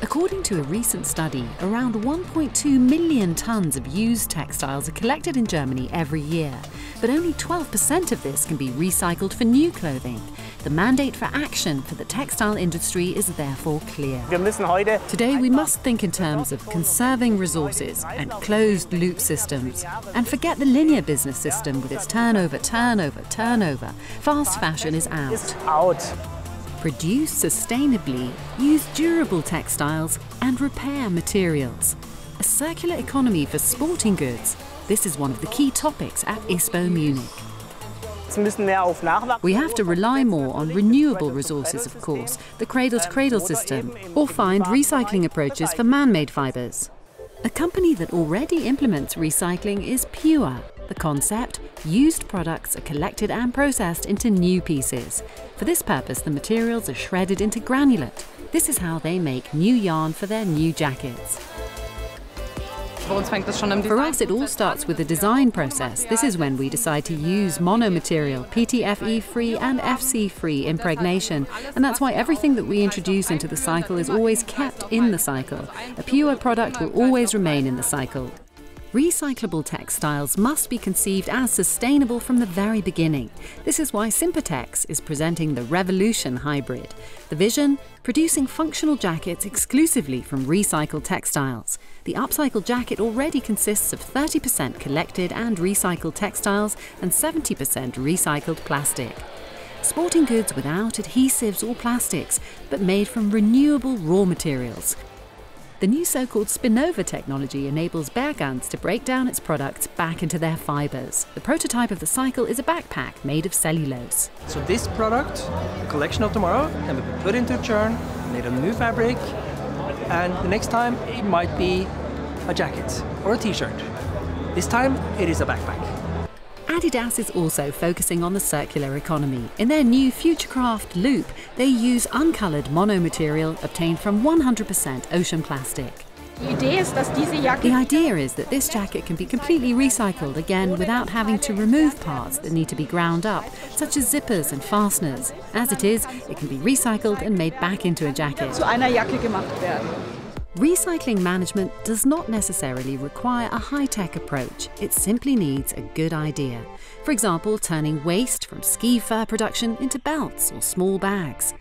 According to a recent study, around 1.2 million tonnes of used textiles are collected in Germany every year, but only 12% of this can be recycled for new clothing. The mandate for action for the textile industry is therefore clear. Today we must think in terms of conserving resources and closed loop systems, and forget the linear business system with its turnover, turnover, turnover. Fast fashion is out. Produce sustainably, use durable textiles and repair materials. A circular economy for sporting goods. This is one of the key topics at ISPO Munich. We have to rely more on renewable resources, of course, the cradle to cradle system, or find recycling approaches for man made fibres. A company that already implements recycling is PYUA. The concept used products are collected and processed into new pieces. For this purpose, the materials are shredded into granulate. This is how they make new yarn for their new jackets. For us, it all starts with the design process. This is when we decide to use monomaterial, PTFE free and FC free impregnation. And that's why everything that we introduce into the cycle is always kept in the cycle. A PYUA product will always remain in the cycle. Recyclable textiles must be conceived as sustainable from the very beginning. This is why Sympatex is presenting the Revolution Hybrid. The vision? Producing functional jackets exclusively from recycled textiles. The upcycled jacket already consists of 30% collected and recycled textiles and 70% recycled plastic. Sporting goods without adhesives or plastics, but made from renewable raw materials, the new so-called Spinnova technology enables Bergans to break down its products back into their fibres. The prototype of the cycle is a backpack made of cellulose. So this product, the collection of tomorrow, can be put into a churn, made of new fabric, and the next time it might be a jacket or a t-shirt. This time it is a backpack. Adidas is also focusing on the circular economy. In their new Futurecraft Loop, they use uncoloured monomaterial obtained from 100% ocean plastic. The idea is that this jacket can be completely recycled again without having to remove parts that need to be ground up, such as zippers and fasteners. As it is, it can be recycled and made back into a jacket. Recycling management does not necessarily require a high-tech approach, it simply needs a good idea. For example, turning waste from ski fur production into belts or small bags.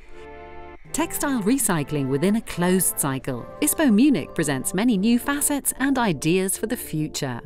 Textile recycling within a closed cycle. ISPO Munich presents many new facets and ideas for the future.